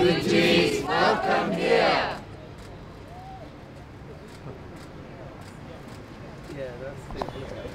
Refugees, welcome here. Yeah, that's the